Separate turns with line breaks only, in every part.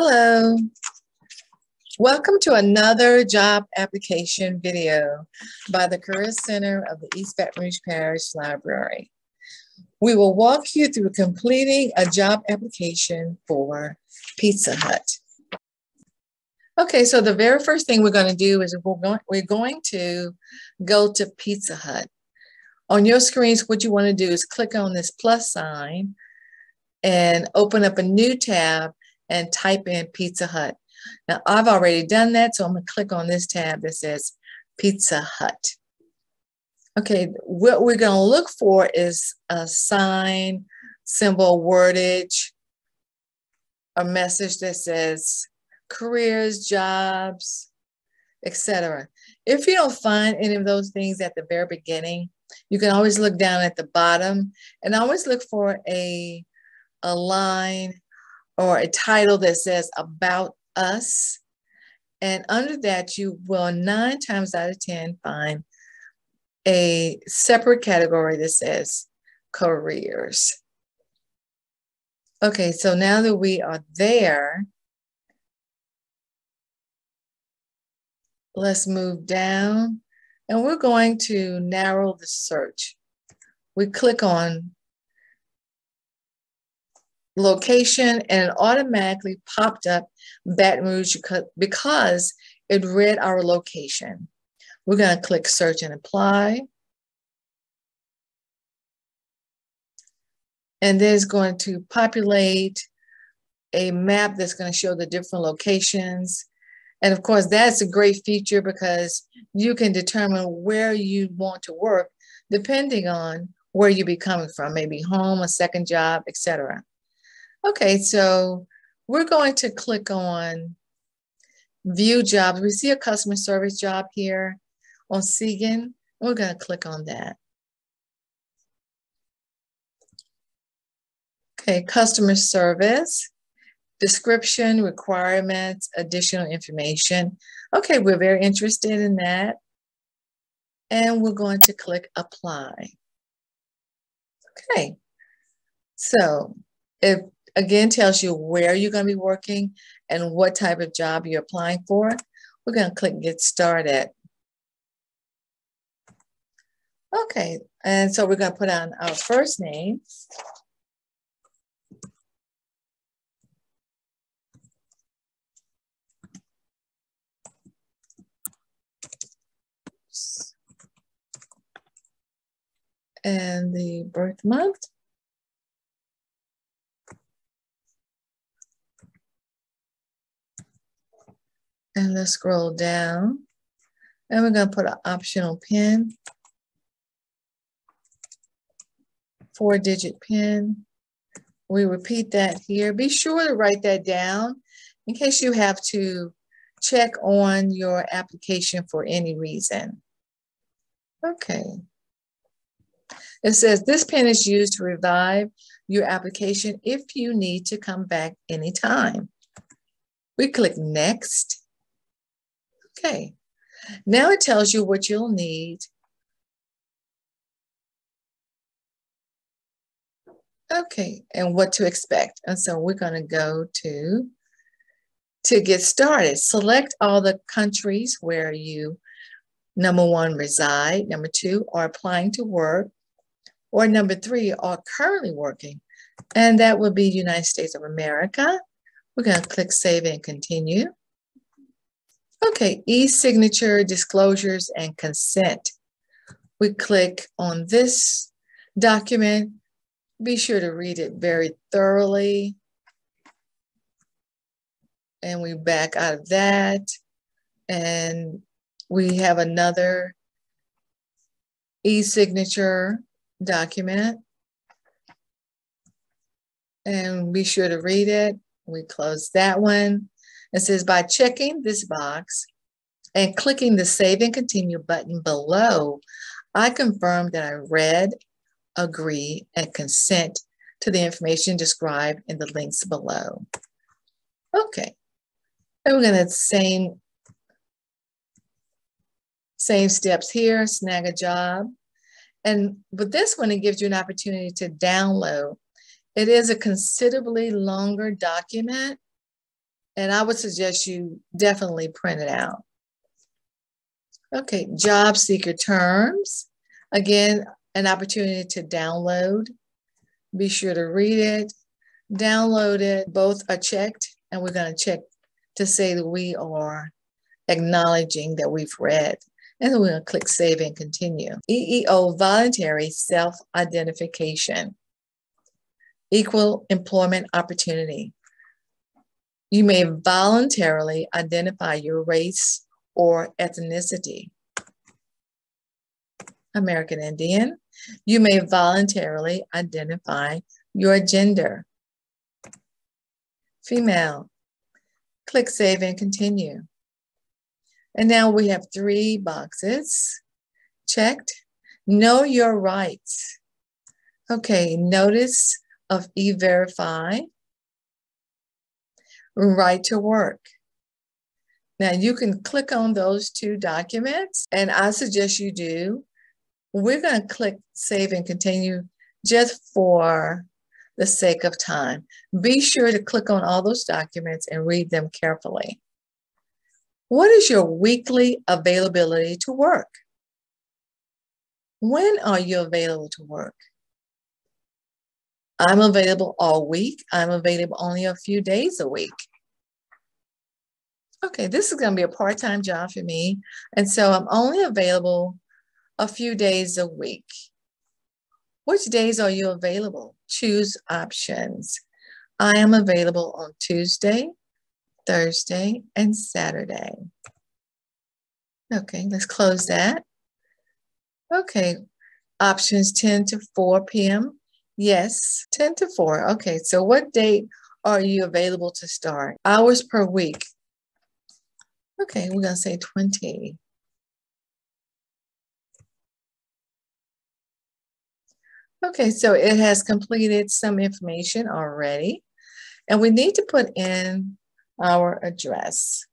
Hello. Welcome to another job application video by the Career Center of the East Baton Rouge Parish Library. We will walk you through completing a job application for Pizza Hut. Okay, so the very first thing we're going to do is we're going, we're going to go to Pizza Hut. On your screens, what you want to do is click on this plus sign and open up a new tab and type in Pizza Hut. Now I've already done that, so I'm gonna click on this tab that says Pizza Hut. Okay, what we're gonna look for is a sign, symbol, wordage, a message that says careers, jobs, etc. If you don't find any of those things at the very beginning, you can always look down at the bottom and always look for a, a line or a title that says about us. And under that, you will nine times out of 10 find a separate category that says careers. Okay, so now that we are there, let's move down and we're going to narrow the search. We click on location and it automatically popped up Baton Rouge because it read our location. We're going to click search and apply. And then it's going to populate a map that's going to show the different locations. And of course, that's a great feature because you can determine where you want to work depending on where you be coming from, maybe home, a second job, etc. Okay, so we're going to click on view jobs. We see a customer service job here on Siegen. We're going to click on that. Okay, customer service, description, requirements, additional information. Okay, we're very interested in that. And we're going to click apply. Okay, so if again tells you where you're going to be working and what type of job you're applying for. We're going to click get started. Okay, and so we're going to put on our first name. And the birth month. And let's scroll down. And we're going to put an optional pin, four digit pin. We repeat that here. Be sure to write that down in case you have to check on your application for any reason. Okay. It says this pin is used to revive your application if you need to come back anytime. We click next. Okay, now it tells you what you'll need. Okay, and what to expect. And so we're going to go to, to get started, select all the countries where you, number one, reside, number two, are applying to work, or number three, are currently working. And that would be United States of America. We're going to click Save and Continue. Okay, e-signature, disclosures, and consent. We click on this document. Be sure to read it very thoroughly. And we back out of that. And we have another e-signature document. And be sure to read it. We close that one. It says by checking this box and clicking the Save and Continue button below, I confirm that I read, agree, and consent to the information described in the links below. Okay, and we're gonna same, same steps here, Snagajob. And with this one, it gives you an opportunity to download. It is a considerably longer document And I would suggest you definitely print it out. Okay, job seeker terms. Again, an opportunity to download. Be sure to read it, download it. Both are checked, and we're going to check to say that we are acknowledging that we've read. And then we're going to click Save and Continue. EEO Voluntary Self-Identification. Equal Employment Opportunity. You may voluntarily identify your race or ethnicity. American Indian. You may voluntarily identify your gender. Female. Click Save and Continue. And now we have three boxes checked. Know your rights. Okay, notice of E-Verify. Right to work. Now you can click on those two documents and I suggest you do. We're going to click save and continue just for the sake of time. Be sure to click on all those documents and read them carefully. What is your weekly availability to work? When are you available to work? I'm available all week. I'm available only a few days a week. Okay, this is going to be a part-time job for me. And so I'm only available a few days a week. Which days are you available? Choose options. I am available on Tuesday, Thursday, and Saturday. Okay, let's close that. Okay, options 10 to 4 p.m. Yes, 10 to 4. Okay, so what date are you available to start? Hours per week. Okay, we're going to say 20. Okay, so it has completed some information already. And we need to put in our address.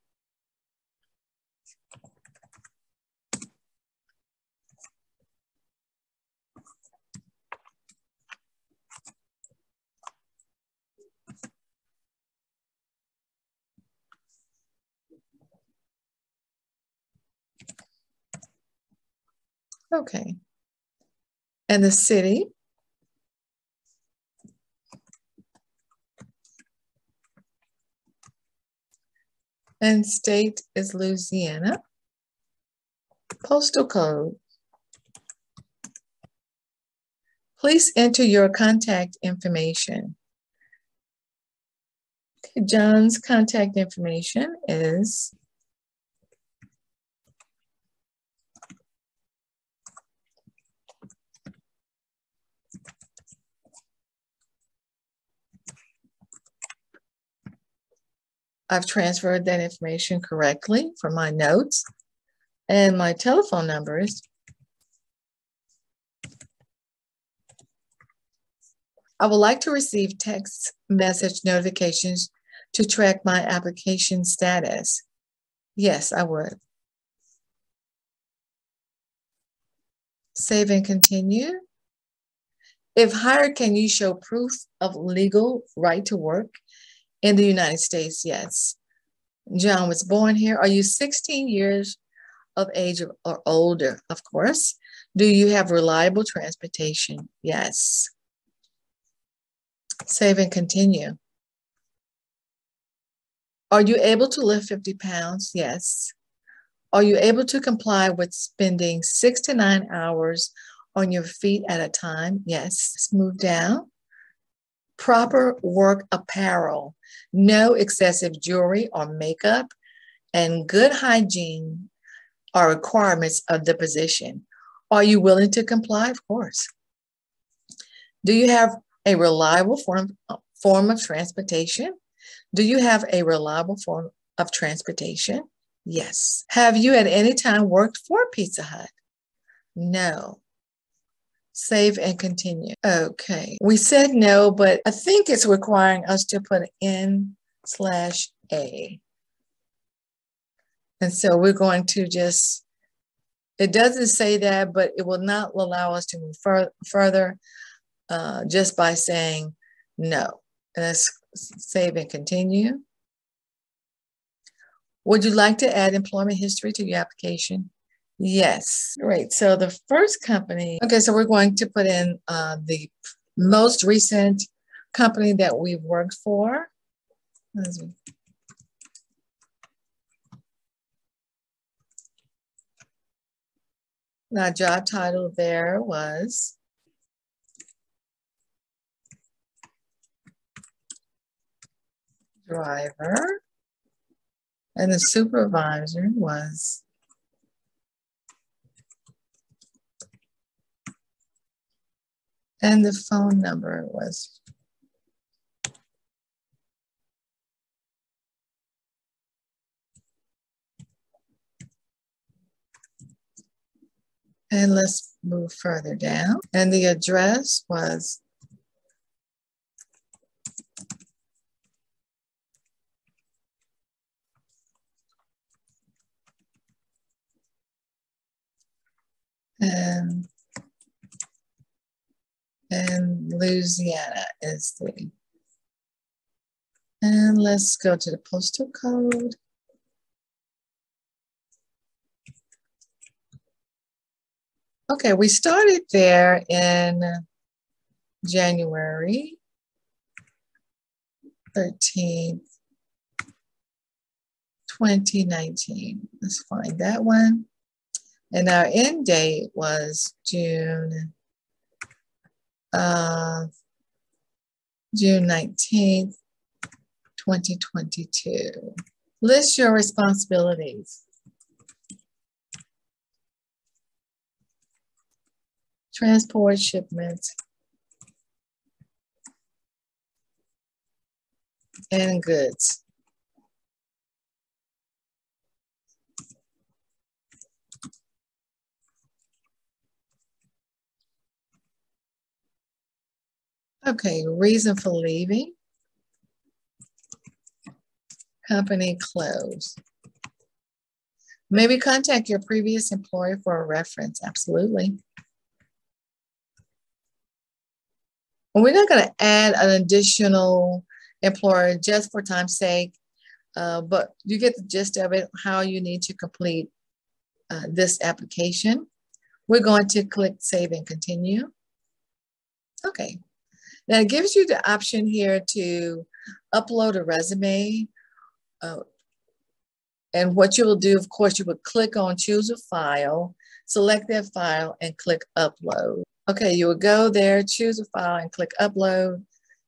Okay. And the city and state is Louisiana. Postal code. Please enter your contact information. John's contact information is I've transferred that information correctly from my notes. And my telephone number is I would like to receive text message notifications to track my application status. Yes, I would. Save and continue. If hired, can you show proof of legal right to work in the United States, yes. John was born here. Are you 16 years of age or older? Of course. Do you have reliable transportation? Yes. Save and continue. Are you able to lift 50 pounds? Yes. Are you able to comply with spending six to nine hours on your feet at a time? Yes. Let's move down. Proper work apparel no excessive jewelry or makeup, and good hygiene are requirements of the position. Are you willing to comply? Of course. Do you have a reliable form, form of transportation? Do you have a reliable form of transportation? Yes. Have you at any time worked for Pizza Hut? No. Save and continue. Okay. We said no, but I think it's requiring us to put in slash A. And so we're going to just, it doesn't say that, but it will not allow us to move fur further uh, just by saying no. Let's save and continue. Would you like to add employment history to your application? Yes. right. So the first company, okay, so we're going to put in uh, the most recent company that we've worked for. Now, job title there was driver, and the supervisor was and the phone number was And let's move further down. And the address was and and Louisiana is the and let's go to the postal code Okay, we started there in January 13th, 2019. Let's find that one. And our end date was June, uh, June 19th, 2022. List your responsibilities. transport shipments, and goods. Okay, reason for leaving. Company closed. Maybe contact your previous employer for a reference. Absolutely. we're not going to add an additional employer just for time's sake, uh, but you get the gist of it, how you need to complete uh, this application. We're going to click Save and Continue. Okay. Now it gives you the option here to upload a resume. Uh, and what you will do, of course, you would click on Choose a File, select that file, and click Upload. Okay, you will go there, choose a file and click upload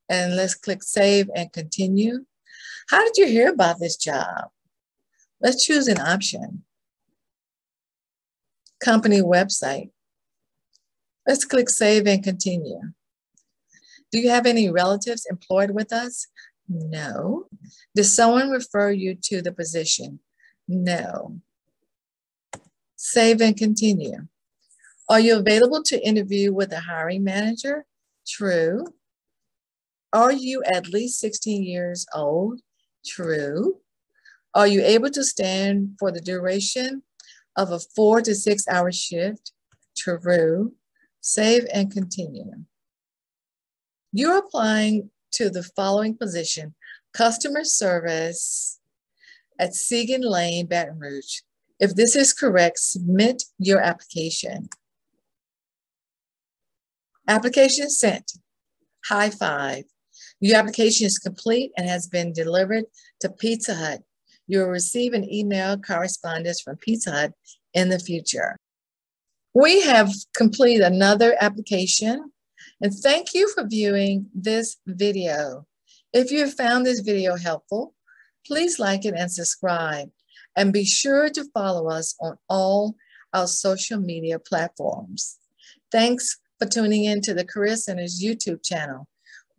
and let's click save and continue. How did you hear about this job? Let's choose an option. Company website. Let's click save and continue. Do you have any relatives employed with us? No. Does someone refer you to the position? No. Save and continue. Are you available to interview with a hiring manager? True. Are you at least 16 years old? True. Are you able to stand for the duration of a four to six hour shift? True. Save and continue. You're applying to the following position customer service at Siegen Lane, Baton Rouge. If this is correct, submit your application. Application sent. High five. Your application is complete and has been delivered to Pizza Hut. You will receive an email correspondence from Pizza Hut in the future. We have completed another application and thank you for viewing this video. If you have found this video helpful, please like it and subscribe and be sure to follow us on all our social media platforms. Thanks for tuning in to the Career Center's YouTube channel.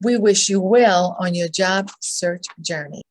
We wish you well on your job search journey.